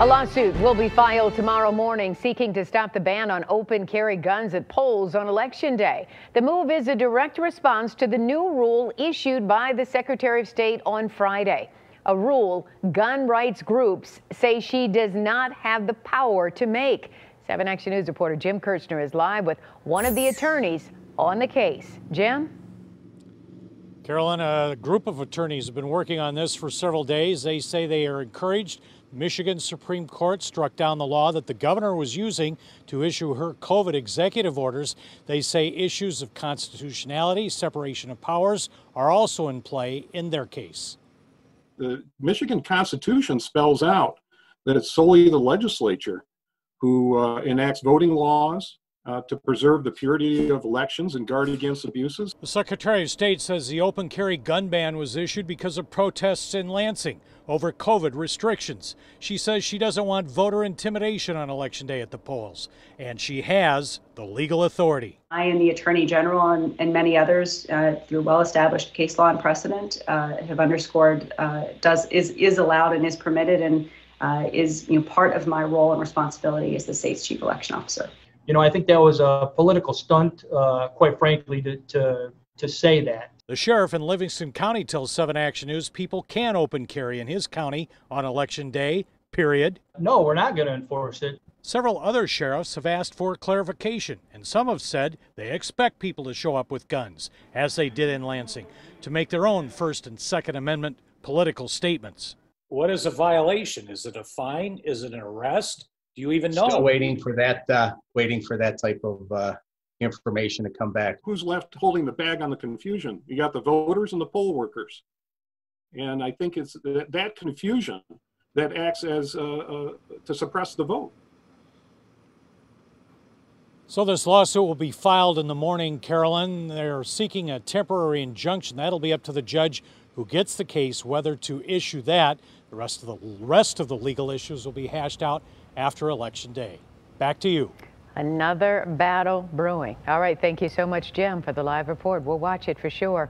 A lawsuit will be filed tomorrow morning seeking to stop the ban on open carry guns at polls on Election Day. The move is a direct response to the new rule issued by the Secretary of State on Friday. A rule gun rights groups say she does not have the power to make. 7 Action News reporter Jim Kiertzner is live with one of the attorneys on the case. Jim? Carolyn, a group of attorneys have been working on this for several days. They say they are encouraged. Michigan Supreme Court struck down the law that the governor was using to issue her COVID executive orders. They say issues of constitutionality, separation of powers are also in play in their case. The Michigan Constitution spells out that it's solely the legislature who uh, enacts voting laws, uh, to preserve the purity of elections and guard against abuses. The Secretary of State says the open carry gun ban was issued because of protests in Lansing over COVID restrictions. She says she doesn't want voter intimidation on Election Day at the polls, and she has the legal authority. I and the Attorney General and, and many others, uh, through well-established case law and precedent, uh, have underscored uh, does is is allowed and is permitted and uh, is you know part of my role and responsibility as the state's chief election officer you know, I think that was a political stunt, uh, quite frankly, to, to, to say that. The sheriff in Livingston County tells 7 Action News people can open carry in his county on election day, period. No, we're not going to enforce it. Several other sheriffs have asked for clarification, and some have said they expect people to show up with guns, as they did in Lansing, to make their own First and Second Amendment political statements. What is a violation? Is it a fine? Is it an arrest? Do you even know? Still waiting for that, uh, waiting for that type of uh, information to come back. Who's left holding the bag on the confusion? You got the voters and the poll workers. And I think it's that, that confusion that acts as uh, uh, to suppress the vote. So this lawsuit will be filed in the morning, Carolyn. They're seeking a temporary injunction. That'll be up to the judge who gets the case whether to issue that. The rest of the rest of the legal issues will be hashed out after Election Day. Back to you. Another battle brewing. All right, thank you so much, Jim, for the live report. We'll watch it for sure.